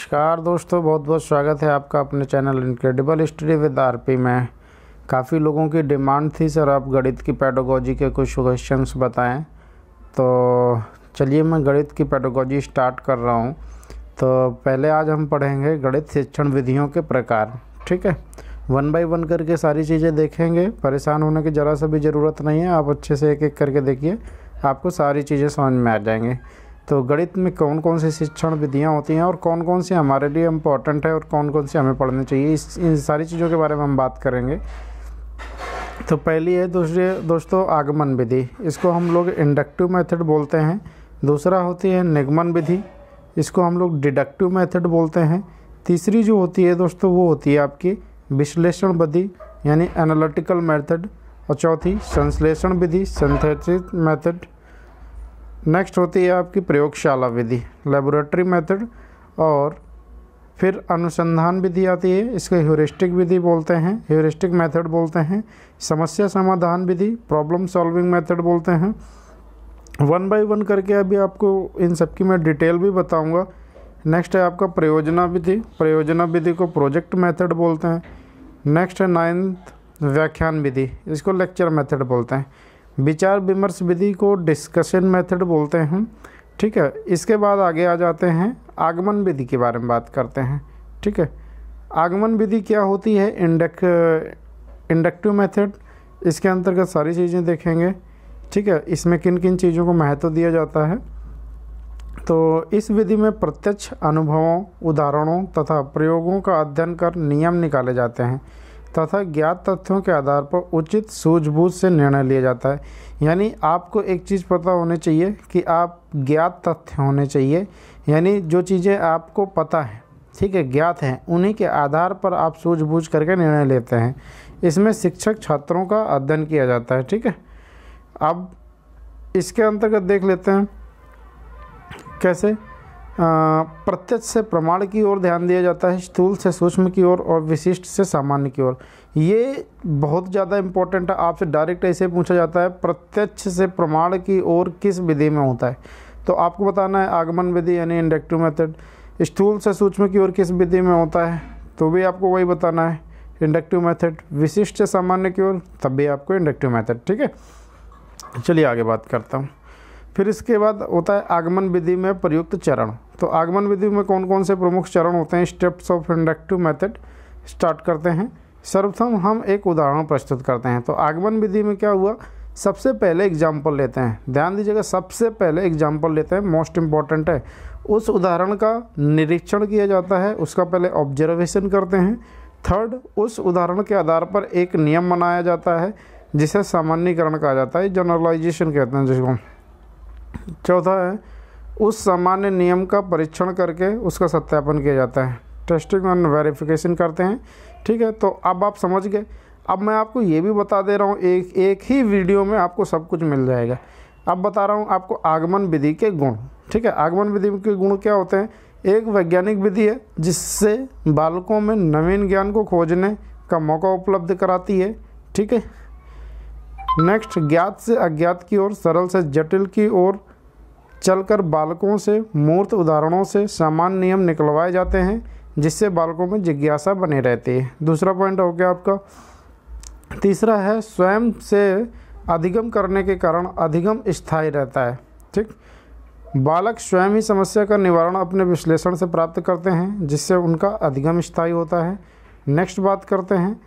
नमस्कार दोस्तों, बहुत बहुत स्वागत है आपका अपने channel incredible study with RP में। काफ़ी लोगों की डिमांड थी सर, आप गणित की पैडोगोजी के कुछ क्वेश्चंस बताएँ। तो चलिए मैं गणित की पैडोगोजी स्टार्ट कर रहा हूँ। तो पहले आज हम पढ़ेंगे गणित शिक्षण विधियों के प्रकार, ठीक है? वन बाई वन करके सारी चीज़ें देखेंगे। परेशान होने की ज़रा सा भी ज़रूरत नहीं है, आप अच्छे से एक एक करके देखिए, आपको सारी चीज़ें समझ में आ जाएँगी। तो गणित में कौन कौन सी शिक्षण विधियाँ होती हैं और कौन कौन सी हमारे लिए इम्पोर्टेंट है और कौन कौन सी हमें पढ़नी चाहिए, इस, इन सारी चीज़ों के बारे में हम बात करेंगे। तो पहली है दूसरी, दोस्तों, आगमन विधि। इसको हम लोग इंडक्टिव मेथड बोलते हैं। दूसरा होती है निगमन विधि। इसको हम लोग डिडक्टिव मेथड बोलते हैं। तीसरी जो होती है दोस्तों, वो होती है आपकी विश्लेषण विधि, यानी एनालिटिकल मेथड और चौथी, संश्लेषण विधि सिंथेटिक मेथड नेक्स्ट होती है आपकी प्रयोगशाला विधि लेबोरेटरी मेथड और फिर अनुसंधान विधि आती है। इसको ह्यूरिस्टिक विधि बोलते हैं। ह्यूरिस्टिक मेथड बोलते हैं। समस्या समाधान विधि प्रॉब्लम सॉल्विंग मेथड बोलते हैं। वन बाय वन करके अभी आपको इन सब की मैं डिटेल भी बताऊँगा। नेक्स्ट है आपका प्रयोजना विधि। प्रयोजना विधि को प्रोजेक्ट मेथड बोलते हैं। नेक्स्ट है नाइन्थ व्याख्यान विधि। इसको लेक्चर मेथड बोलते हैं। विचार विमर्श विधि को डिस्कशन मेथड बोलते हैं। ठीक है, इसके बाद आगे आ जाते हैं, आगमन विधि के बारे में बात करते हैं। ठीक है, आगमन विधि क्या होती है? इंडक इंडक्टिव मेथड इसके अंतर्गत सारी चीज़ें देखेंगे। ठीक है, इसमें किन किन चीज़ों को महत्व दिया जाता है? तो इस विधि में प्रत्यक्ष अनुभवों, उदाहरणों तथा प्रयोगों का अध्ययन कर नियम निकाले जाते हैं। तथा ज्ञात तथ्यों के आधार पर उचित सूझबूझ से निर्णय लिया जाता है। यानी आपको एक चीज़ पता होनी चाहिए कि आप ज्ञात तथ्य होने चाहिए। यानी जो चीज़ें आपको पता है, ठीक है, ज्ञात हैं, उन्हीं के आधार पर आप सूझबूझ करके निर्णय लेते हैं। इसमें शिक्षक छात्रों का अध्ययन किया जाता है, ठीक है। अब इसके अंतर्गत देख लेते हैं, कैसे? प्रत्यक्ष से प्रमाण की ओर ध्यान दिया जाता है, स्थूल से सूक्ष्म की ओर और विशिष्ट से सामान्य की ओर। ये बहुत ज़्यादा इम्पोर्टेंट है, आपसे डायरेक्ट ऐसे पूछा जाता है, प्रत्यक्ष से प्रमाण की ओर किस विधि में होता है? तो आपको बताना है, आगमन विधि यानी इंडक्टिव मेथड स्थूल से सूक्ष्म की ओर किस विधि में होता है? तो भी आपको वही बताना है इंडक्टिव मेथड विशिष्ट से सामान्य की ओर, तब भी आपको इंडक्टिव मेथड ठीक है? चलिए आगे बात करता हूँ। फिर इसके बाद होता है आगमन विधि में प्रयुक्त चरण। तो आगमन विधि में कौन कौन से प्रमुख चरण होते हैं? Steps of inductive method start करते हैं। सर्वप्रथम हम एक उदाहरण प्रस्तुत करते हैं। तो आगमन विधि में क्या हुआ? सबसे पहले एग्ज़ाम्पल लेते हैं। ध्यान दीजिएगा, सबसे पहले एग्ज़ाम्पल लेते हैं मोस्ट इंपॉर्टेंट है। उस उदाहरण का निरीक्षण किया जाता है, उसका पहले ऑब्जर्वेशन करते हैं। थर्ड उस उदाहरण के आधार पर एक नियम बनाया जाता है, जिसे सामान्यकरण कहा जाता है जनरलाइजेशन कहते हैं जिसको चौथा है, उस सामान्य नियम का परीक्षण करके उसका सत्यापन किया जाता है। टेस्टिंग और वेरिफिकेशन करते हैं, ठीक है? तो अब आप समझ गए। अब मैं आपको ये भी बता दे रहा हूँ, एक एक ही वीडियो में आपको सब कुछ मिल जाएगा। अब बता रहा हूँ, आपको आगमन विधि के गुण, ठीक है? आगमन विधि के गुण क्या होते हैं? एक वैज्ञानिक विधि है, जिससे बालकों में नवीन ज्ञान को खोजने का मौका उपलब्ध कराती है, ठीक है? नेक्स्ट ज्ञात से अज्ञात की ओर, सरल से जटिल की ओर चलकर बालकों से मूर्त उदाहरणों से सामान्य नियम निकलवाए जाते हैं, जिससे बालकों में जिज्ञासा बनी रहती है। दूसरा पॉइंट हो गया आपका। तीसरा है, स्वयं से अधिगम करने के कारण अधिगम स्थायी रहता है। ठीक? बालक स्वयं ही समस्या का निवारण अपने विश्लेषण से प्राप्त करते हैं, जिससे उनका अधिगम स्थायी होता है। नेक्स्ट बात करते हैं।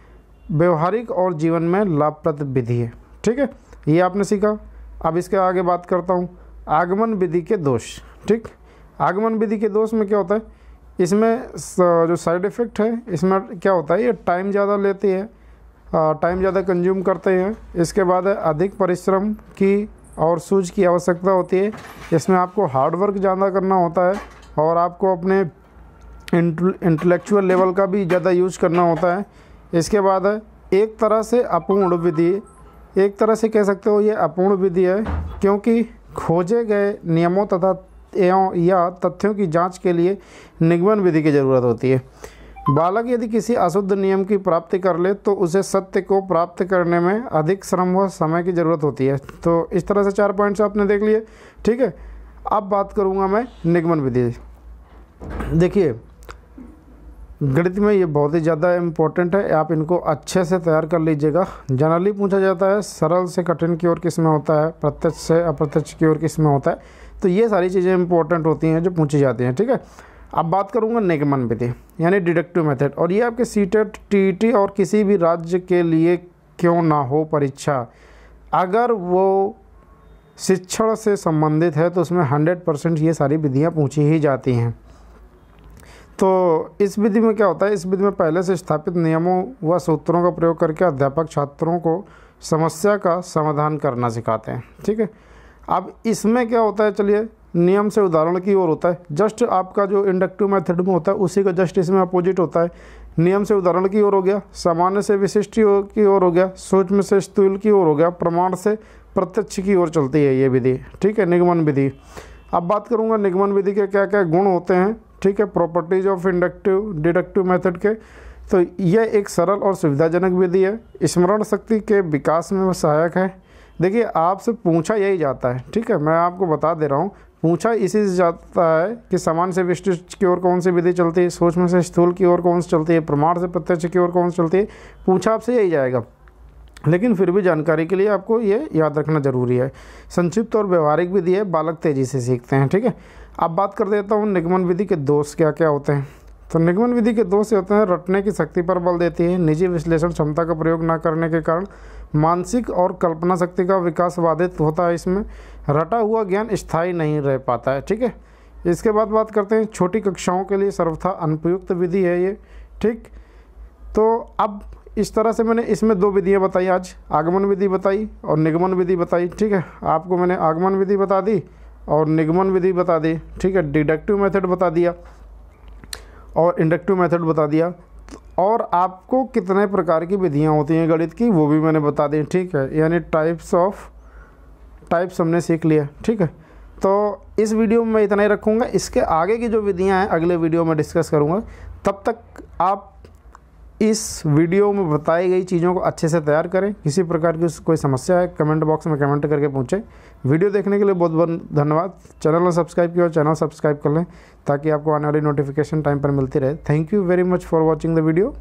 व्यवहारिक और जीवन में लाभप्रद विधि ठीक है? ये आपने सीखा। अब इसके आगे बात करता हूँ। आगमन विधि के दोष। ठीक? आगमन विधि के दोष में क्या होता है? इसमें जो साइड इफ़ेक्ट है, इसमें क्या होता है? ये टाइम ज़्यादा लेती है टाइम ज़्यादा कंज्यूम करते हैं। इसके बाद अधिक परिश्रम की और सूझ की आवश्यकता होती है। इसमें आपको हार्ड वर्क ज़्यादा करना होता है और आपको अपने इंटेलेक्चुअल लेवल का भी ज़्यादा यूज़ करना होता है। इसके बाद है एक तरह से अपूर्ण विधि एक तरह से कह सकते हो ये अपूर्ण विधि है, क्योंकि खोजे गए नियमों तथा एवं या तथ्यों की जाँच के लिए निगमन विधि की ज़रूरत होती है। बालक यदि किसी अशुद्ध नियम की प्राप्ति कर ले तो उसे सत्य को प्राप्त करने में अधिक श्रम व समय की ज़रूरत होती है। तो इस तरह से चार पॉइंट्स आपने देख लिए, ठीक है? अब बात करूँगा मैं निगमन विधि। देखिए गणित में ये बहुत ही ज़्यादा इम्पोर्टेंट है। आप इनको अच्छे से तैयार कर लीजिएगा। जनरली पूछा जाता है, सरल से कठिन की ओर किसमें होता है, प्रत्यक्ष से अप्रत्यक्ष की ओर किसमें होता है। तो ये सारी चीज़ें इंपॉर्टेंट होती हैं जो पूछी जाती हैं, ठीक है? अब बात करूँगा निगमन विधि यानी डिडक्टिव मेथड और ये आपके सी टेट टी और किसी भी राज्य के लिए क्यों ना हो परीक्षा? अगर वो शिक्षण से संबंधित है तो उसमें हंड्रेड परसेंट ये सारी विधियाँ पूछी ही जाती हैं। तो इस विधि में क्या होता है? इस विधि में पहले से स्थापित नियमों व सूत्रों का प्रयोग करके अध्यापक छात्रों को समस्या का समाधान करना सिखाते हैं। ठीक है? अब इसमें क्या होता है? चलिए, नियम से उदाहरण की ओर होता है। जस्ट आपका जो इंडक्टिव मेथड में होता है, उसी का जस्ट इसमें अपोजिट होता है। नियम से उदाहरण की ओर हो गया, सामान्य से विशिष्ट की ओर हो गया सूक्ष्म से स्थूल की ओर हो गया, प्रमाण से प्रत्यक्ष की ओर चलती है ये विधि। ठीक है? निगमन विधि। अब बात करूँगा निगमन विधि के क्या क्या गुण होते हैं। ठीक है properties of inductive deductive method के। तो यह एक सरल और सुविधाजनक विधि है। स्मरण शक्ति के विकास में सहायक है। देखिए, आपसे पूछा यही जाता है, ठीक है? मैं आपको बता दे रहा हूँ। पूछा इसी से जाता है कि समान से विशिष्ट की ओर कौन सी विधि चलती है? सूक्ष्म से स्थूल की ओर कौन सी चलती है? प्रमाण से प्रत्यक्ष की ओर कौन सी चलती है? पूछा आपसे यही जाएगा। लेकिन फिर भी जानकारी के लिए आपको ये याद रखना ज़रूरी है। संक्षिप्त और व्यवहारिक विधि है। बालक तेज़ी से सीखते हैं, ठीक है? अब बात कर देता हूँ निगमन विधि के दोष क्या क्या होते हैं। तो निगमन विधि के दोष होते हैं, रटने की शक्ति पर बल देती है, निजी विश्लेषण क्षमता का प्रयोग न करने के कारण मानसिक और कल्पना शक्ति का विकास बाधित होता है इसमें। रटा हुआ ज्ञान स्थायी नहीं रह पाता है, ठीक है? इसके बाद बात करते हैं, छोटी कक्षाओं के लिए सर्वथा अनुपयुक्त विधि है ये, ठीक? तो अब इस तरह से मैंने इसमें दो विधियाँ बताई, आज आगमन विधि बताई और निगमन विधि बताई, ठीक है? आपको मैंने आगमन विधि बता दी और निगमन विधि बता दी, ठीक है? डिडक्टिव मेथड बता दिया और इंडक्टिव मेथड बता दिया। और आपको कितने प्रकार की विधियाँ होती हैं गणित की, वो भी मैंने बता दी, ठीक है? यानी टाइप्स ऑफ़ टाइप्स हमने सीख लिया ठीक है? तो इस वीडियो में मैं इतना ही रखूँगा। इसके आगे की जो विधियाँ हैं, अगले वीडियो में डिस्कस करूँगा। तब तक आप इस वीडियो में बताई गई चीज़ों को अच्छे से तैयार करें। किसी प्रकार की कोई समस्या है, कमेंट बॉक्स में कमेंट करके पूछें। वीडियो देखने के लिए बहुत बहुत धन्यवाद। चैनल सब्सक्राइब किया और चैनल सब्सक्राइब कर लें ताकि आपको आने वाली नोटिफिकेशन टाइम पर मिलती रहे। Thank you very much for watching the video